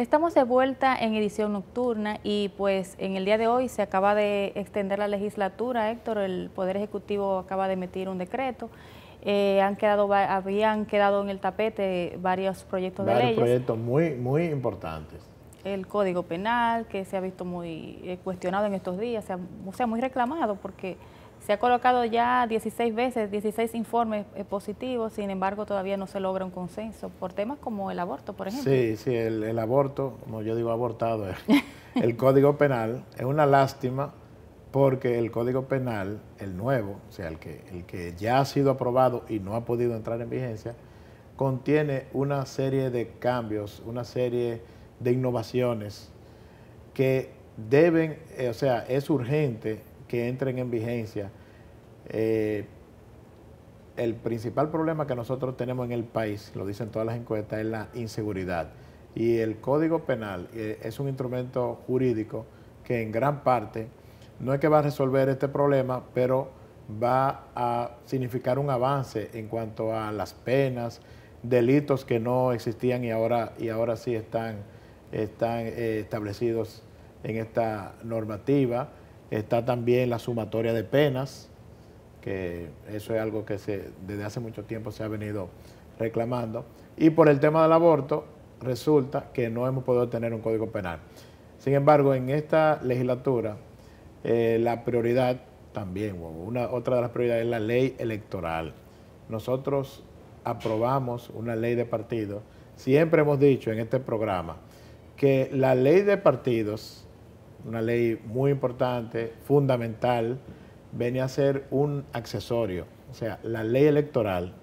Estamos de vuelta en edición nocturna y pues en el día de hoy se acaba de extender la legislatura, Héctor, el Poder Ejecutivo acaba de emitir un decreto. Eh, han quedado, habían quedado en el tapete varios proyectos de leyes. Varios proyectos muy, muy importantes. El Código Penal, que se ha visto muy eh, cuestionado en estos días, o sea, muy reclamado porque se ha colocado ya 16 veces, 16 informes eh, positivos, sin embargo todavía no se logra un consenso por temas como el aborto, por ejemplo. Sí, sí, el, aborto, como yo digo abortado, el Código Penal es una lástima porque el Código Penal, el nuevo, o sea, el que, el que ya ha sido aprobado y no ha podido entrar en vigencia, contiene una serie de cambios, una serie de innovaciones que deben, eh, o sea, es urgente que entren en vigencia. Eh, el principal problema que nosotros tenemos en el país, lo dicen todas las encuestas, es la inseguridad. Y el Código Penal eh, es un instrumento jurídico que en gran parte no es que va a resolver este problema, pero va a significar un avance en cuanto a las penas, delitos que no existían y ahora, y ahora sí están, están eh, establecidos en esta normativa. Está también la sumatoria de penas, que eso es algo que desde hace mucho tiempo se ha venido reclamando. Y por el tema del aborto, resulta que no hemos podido tener un código penal. Sin embargo, en esta legislatura, eh, la prioridad también, una, otra de las prioridades es la ley electoral. Nosotros aprobamos una ley de partidos. Siempre hemos dicho en este programa que la ley de partidos una ley muy importante, fundamental, venía a ser un accesorio. O sea, la ley electoral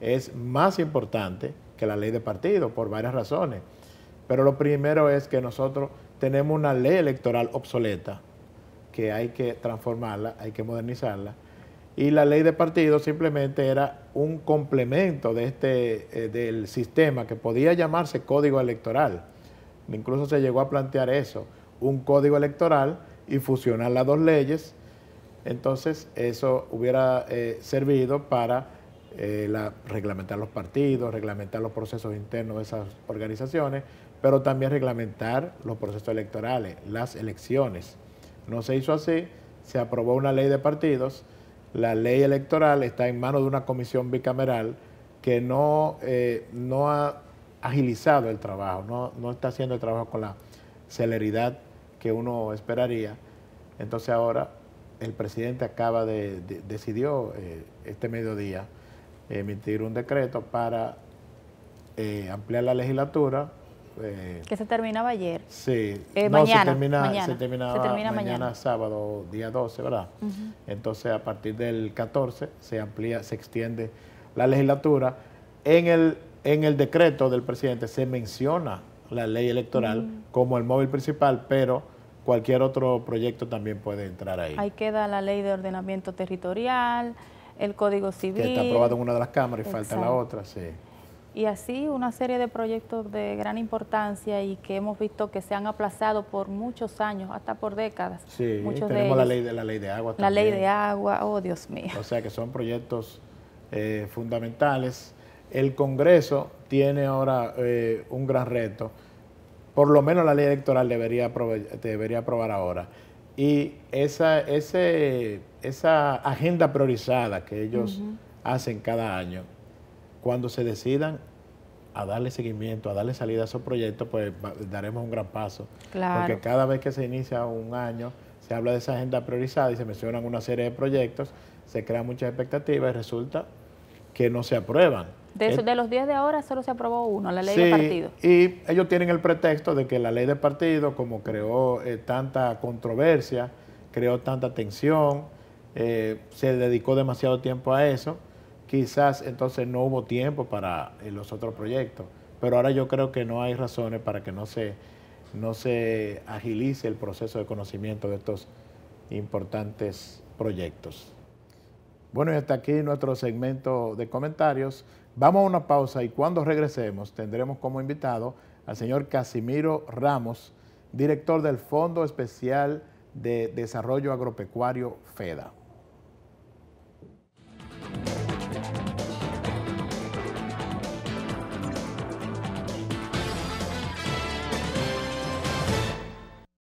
es más importante que la ley de partido por varias razones. Pero lo primero es que nosotros tenemos una ley electoral obsoleta, que hay que transformarla, hay que modernizarla. Y la ley de partido simplemente era un complemento de este, eh, del sistema que podía llamarse código electoral. Incluso se llegó a plantear eso un código electoral y fusionar las dos leyes, entonces eso hubiera eh, servido para eh, reglamentar los partidos, reglamentar los procesos internos de esas organizaciones, pero también reglamentar los procesos electorales, las elecciones. No se hizo así, se aprobó una ley de partidos, la ley electoral está en manos de una comisión bicameral que no, eh, no ha agilizado el trabajo, no, no está haciendo el trabajo con la celeridad que uno esperaría. Entonces ahora el presidente acaba de, decidió eh, este mediodía emitir un decreto para eh, ampliar la legislatura. Eh, que se terminaba ayer. Sí. mañana, se, termina, mañana, se, termina mañana, sábado, día 12, ¿verdad? Entonces a partir del 14 se amplía, se extiende la legislatura. En el, en el decreto del presidente se menciona la ley electoral como el móvil principal, pero cualquier otro proyecto también puede entrar ahí. Ahí queda la ley de ordenamiento territorial, el Código Civil. Que está aprobado en una de las cámaras y falta la otra, sí. Y así una serie de proyectos de gran importancia y que hemos visto que se han aplazado por muchos años, hasta por décadas. Sí, tenemos la, ley de, la ley de agua también. La ley de agua, oh Dios mío. O sea que son proyectos eh, fundamentales. El Congreso tiene ahora eh, un gran reto por lo menos la ley electoral debería, debería aprobar ahora. Y esa, ese, esa agenda priorizada que ellos hacen cada año, cuando se decidan a darle seguimiento, a darle salida a esos proyectos, pues daremos un gran paso. Porque cada vez que se inicia un año, se habla de esa agenda priorizada y se mencionan una serie de proyectos, se crean muchas expectativas y resulta que no se aprueban. De, de los 10 de ahora solo se aprobó uno, la ley de partido. Y ellos tienen el pretexto de que la ley de partido, como creó eh, tanta controversia, creó tanta tensión, eh, se dedicó demasiado tiempo a eso, quizás entonces no hubo tiempo para eh, los otros proyectos. Pero ahora yo creo que no hay razones para que no se, no se agilice el proceso de conocimiento de estos importantes proyectos. Bueno, y hasta aquí nuestro segmento de comentarios. Vamos a una pausa y cuando regresemos tendremos como invitado al señor Casimiro Ramos, director del Fondo Especial de Desarrollo Agropecuario FEDA.